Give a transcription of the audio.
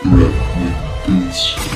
Threat with boots.